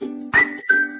you